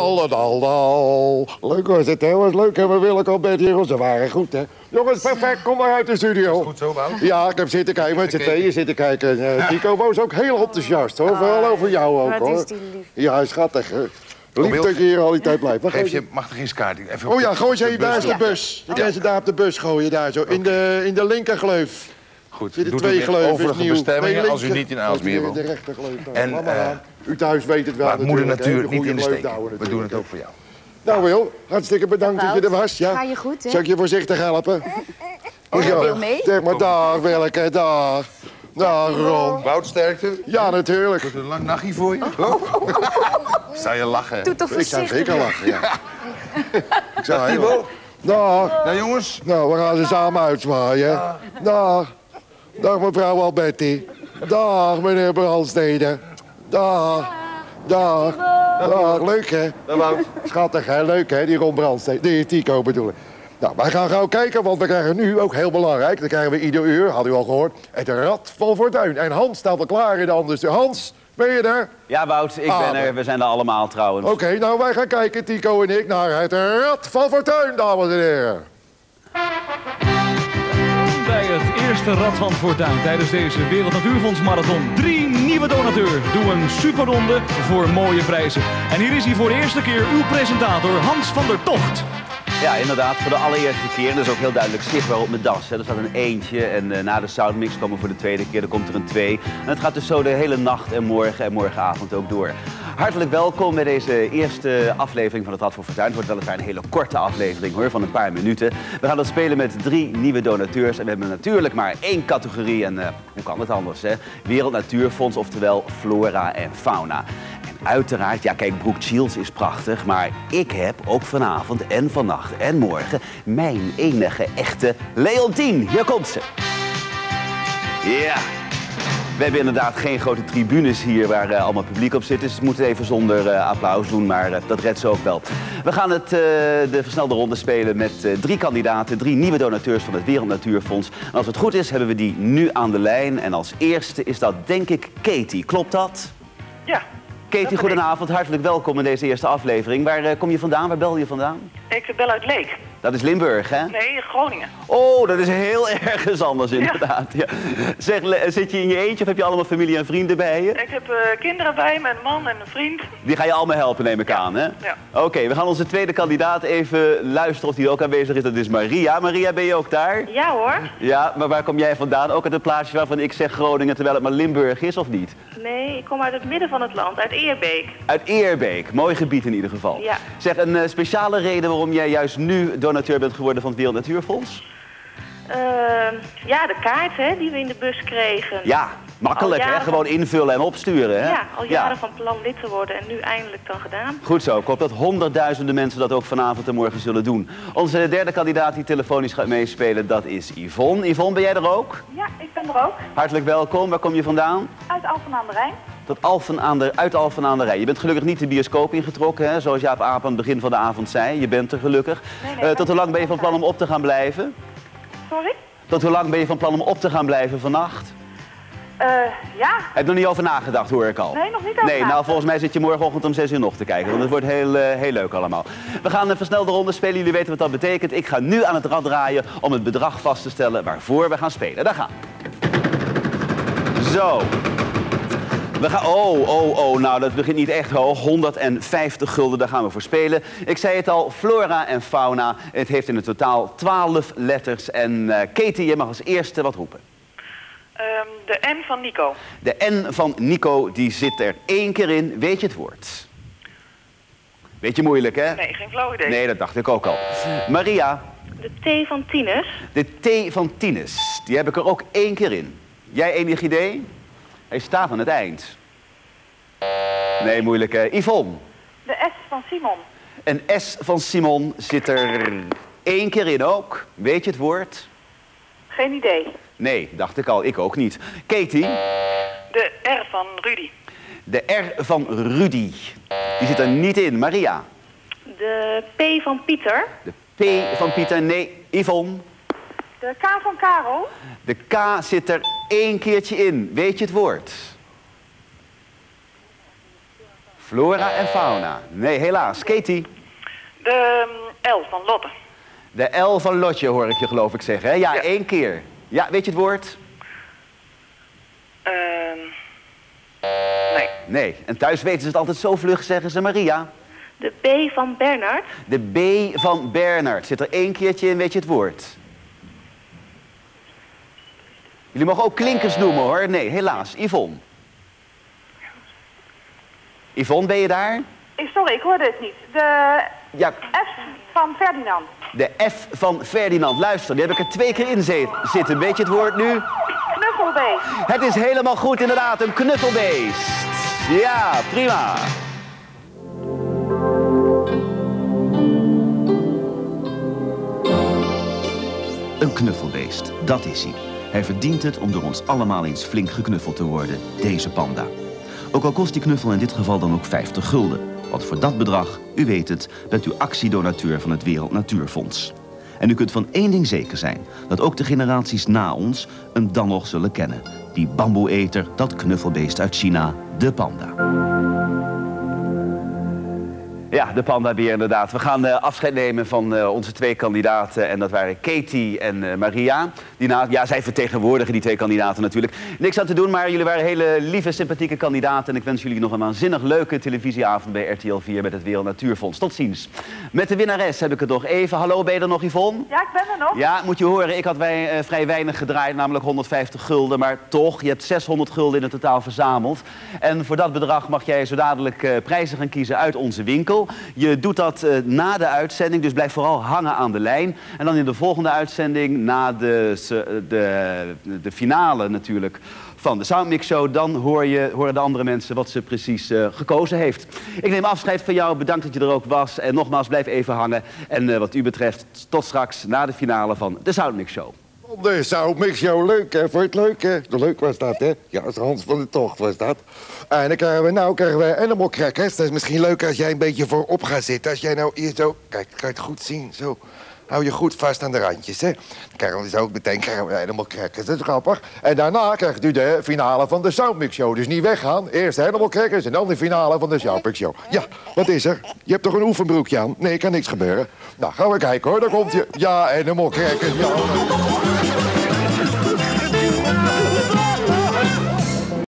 dal, dal, dal. Leuk was het, hè? Was leuk, hè? We willen al bij hier. Ze waren goed, hè? Jongens, perfect. Kom maar uit de studio. Goed zo, Wout. Ja, ik heb zitten kijken. Met z'n tweeën zitten kijken. Uh, Nico was ook heel enthousiast, hoor. Vooral over jou ook, Wat hoor. is die lief. Ja, schattig, hè? Lief dat je hier al die tijd blijft. Geef je machtigingskaart. Even op Oh ja, gooi ze even, daar is de bus. Je kan ze daar op de bus gooien, daar zo. In de, in de linkergleuf. Goed. Zitten Doet twee overige nieuw. bestemmingen als u niet in Aalsmeer woont. De. Nou, En, maar eh, aan. U thuis weet het wel Laat moeder natuurlijk, niet in de steek. houden We doen het ook voor jou. Nou Wil, hartstikke bedankt dat je er was. Ja. Ga je goed, hè? Zal ik je voorzichtig helpen? Oh, Ja, Wil mee? Zeg maar, dag Willeke, dag. Dag Ron. Wout, sterkte. Ja, natuurlijk. Een lang nachtje voor je. Zou je lachen? Doe toch Ik zou zeker lachen, ja. Ik zou. Thibaut. Dag. Nou jongens, Nou, we gaan ze samen uitzwaaien. Dag. Dag mevrouw Alberti. Dag meneer Brandstede. Dag. Dag. Dag. Leuk hè? Schattig hè? Leuk hè? Die Ron Brandstede. Die Tico bedoel ik. Nou, wij gaan gauw kijken, want we krijgen nu ook heel belangrijk. Dan krijgen we ieder uur, had u al gehoord, het Rad van Fortuin. En Hans staat al klaar in de andere Hans, ben je er? Ja, Wout, ik Ah, ben er. We zijn er allemaal trouwens. Oké, nou wij gaan kijken, Tico en ik, naar het Rad van Fortuin, dames en heren. Eerste Rad van Fortuin tijdens deze Wereld Natuurfonds Marathon. Drie nieuwe donateurs doen een superronde voor mooie prijzen. En hier is hij voor de eerste keer uw presentator Hans van der Tocht. Ja, inderdaad, voor de allereerste keer. Dat is ook heel duidelijk zichtbaar op mijn das. Hè. Er staat een eentje en eh, na de soundmix komen voor de tweede keer. Dan komt er een twee. En het gaat dus zo de hele nacht en morgen en morgenavond ook door. Hartelijk welkom bij deze eerste aflevering van het Rad voor Fortuin. Het wordt weliswaar een hele korte aflevering hoor, van een paar minuten. We gaan dat spelen met drie nieuwe donateurs. En we hebben natuurlijk maar één categorie. En eh, hoe kan het anders hè? Wereld Natuurfonds, oftewel Flora en Fauna. Uiteraard, ja kijk, Brooke Shields is prachtig, maar ik heb ook vanavond en vannacht en morgen mijn enige echte Leontien. Hier komt ze. Ja. We hebben inderdaad geen grote tribunes hier waar eh, allemaal publiek op zit. Dus we moeten even zonder eh, applaus doen, maar eh, dat redt ze ook wel. We gaan het, de versnelde ronde spelen met drie kandidaten, drie nieuwe donateurs van het Wereld Natuurfonds. En als het goed is, hebben we die nu aan de lijn. En als eerste is dat denk ik Katie. Klopt dat? Ja, Katie, goedenavond. Hartelijk welkom in deze eerste aflevering. Waar eh, kom je vandaan? Waar bel je vandaan? ik bel uit Leek. Dat is Limburg, hè? Nee, Groningen. Oh, dat is heel ergens anders inderdaad. Ja. Zeg, zit je in je eentje of heb je allemaal familie en vrienden bij je? Ik heb eh, kinderen bij me, een man en een vriend. Die ga je allemaal helpen, neem ik aan, hè? ja. Oké, we gaan onze tweede kandidaat even luisteren of die ook aanwezig is. Dat is Maria. Maria, ben je ook daar? Ja hoor. Ja, maar waar kom jij vandaan? Ook uit het plaatsje waarvan ik zeg Groningen, terwijl het maar Limburg is, of niet? Nee, ik kom uit het midden van het land, uit Eerbeek. Uit Eerbeek. Mooi gebied in ieder geval. Ja. Zeg, een eh, speciale reden waarom jij juist nu donateur bent geworden van het Wereld Natuurfonds? Ehm, ja, de kaart hè, die we in de bus kregen. Ja, makkelijk hè? Gewoon invullen en opsturen hè? Ja, al jaren van plan lid te worden en nu eindelijk dan gedaan. Goed zo. Ik hoop dat honderdduizenden mensen dat ook vanavond en morgen zullen doen. Onze derde kandidaat die telefonisch gaat meespelen, dat is Yvonne. Yvonne, ben jij er ook? Ja, ik ben er ook. Hartelijk welkom. Waar kom je vandaan? Uit Alphen aan de Rijn. Alphen aan de, uit Alphen aan de Rijn. Je bent gelukkig niet de bioscoop ingetrokken, hè? zoals Jaap Aap aan het begin van de avond zei. Je bent er gelukkig. Nee, nee, Eh, dat tot hoe lang ben je van plan om op te gaan blijven? Sorry? Tot hoe lang ben je van plan om op te gaan blijven vannacht? Eh, ja. Heb je nog niet over nagedacht, hoor ik al. Nee, nog niet over Nee, nou volgens mij zit je morgenochtend om 6 uur nog te kijken. Want het wordt heel, eh, heel leuk allemaal. We gaan een versnelde ronde spelen. Jullie weten wat dat betekent. Ik ga nu aan het rad draaien om het bedrag vast te stellen waarvoor we gaan spelen. Daar gaan. we. Zo. We gaan, oh, oh, oh, nou dat begint niet echt hoog. 150 gulden, daar gaan we voor spelen. Ik zei het al, flora en fauna. Het heeft in het totaal 12 letters. En eh, Katie, je mag als eerste wat roepen. Ehm, de N van Nico. De N van Nico, die zit er één keer in. Weet je het woord? Weet je moeilijk, hè? Nee, geen flauw idee. Nee, dat dacht ik ook al. Maria, De T van Tinus. de T van Tinus, die heb ik er ook één keer in. Jij enig idee? Hij staat aan het eind. Nee, moeilijk, hè? Yvonne, De S van Simon. een S van Simon zit er één keer in ook. Weet je het woord? Geen idee. Nee, dacht ik al. Ik ook niet. Katie, De R van Rudy. de R van Rudy, die zit er niet in. Maria, De P van Pieter. de P van Pieter, nee. Yvonne, De K van Karel. De K zit er één keertje in. Weet je het woord? Flora en fauna. Nee, helaas. Katie. De ehm, L van Lotte. De L van Lotje hoor ik je geloof ik zeggen. Hè? Ja, Ja. één keer. Ja, weet je het woord? Ehm, nee. Nee. En thuis weten ze het altijd zo vlug, zeggen ze Maria. De B van Bernard. De B van Bernard. Zit er één keertje in, weet je het woord? Jullie mogen ook klinkers noemen hoor. Nee, helaas. Yvonne. Yvonne, ben je daar? Ik- Sorry, ik hoorde het niet. De Ja, F van Ferdinand. de F van Ferdinand. Luister, die heb ik er twee keer in zit- zitten. Weet je het woord nu? Knuffelbeest. Het is helemaal goed, inderdaad. Een knuffelbeest. Ja, prima. Een knuffelbeest, dat is hij. Hij verdient het om door ons allemaal eens flink geknuffeld te worden, deze panda. Ook al kost die knuffel in dit geval dan ook 50 gulden. Want voor dat bedrag, u weet het, bent u actiedonateur van het Wereld Natuurfonds. En u kunt van één ding zeker zijn: dat ook de generaties na ons hem dan nog zullen kennen. Die bamboeeter, dat knuffelbeest uit China, de panda. Ja, de pandabeer inderdaad. We gaan eh, afscheid nemen van eh, onze twee kandidaten. En dat waren Katie en eh, Maria. Die na, ja, zij vertegenwoordigen die twee kandidaten natuurlijk. Niks aan te doen, maar jullie waren hele lieve, sympathieke kandidaten. En ik wens jullie nog een waanzinnig leuke televisieavond bij RTL 4 met het Wereld Natuurfonds. Tot ziens. Met de winnares heb ik het nog even. Hallo, ben je er nog, Yvonne? Ja, ik ben er nog. Ja, moet je horen, ik had wij, vrij weinig gedraaid, namelijk 150 gulden. Maar toch, je hebt 600 gulden in het totaal verzameld. En voor dat bedrag mag jij zo dadelijk prijzen gaan kiezen uit onze winkel. Je doet dat eh, na de uitzending, dus blijf vooral hangen aan de lijn. En dan in de volgende uitzending, na de, se- de, de finale natuurlijk van de Soundmix Show... dan hoor je, horen de andere mensen wat ze precies eh, gekozen heeft. Ik neem afscheid van jou, bedankt dat je er ook was. En nogmaals, blijf even hangen. En eh, wat u betreft, tot straks na de finale van de Soundmix Show. De Soundmix Show, leuk hè? Vond het leuk hè? De leuk was dat hè? Ja, is Hans van de Tocht was dat. En dan krijgen we, nou krijgen we animal crackers. Dat is misschien leuk als jij een beetje voorop gaat zitten. Als jij nou hier zo, kijk, kan je het goed zien, zo. Hou je goed vast aan de randjes, hè? Dan krijgen we zo ook meteen krijgen we animal crackers, dat is grappig. En daarna krijgt u de finale van de Soundmix Show. Dus niet weggaan, eerst de animal en dan de finale van de Soundmix Show. Ja, wat is er? Je hebt toch een oefenbroekje aan? Nee, kan niks gebeuren. Nou, gaan we kijken hoor, daar komt je. Ja, animal crackers, ja. Oklahoma.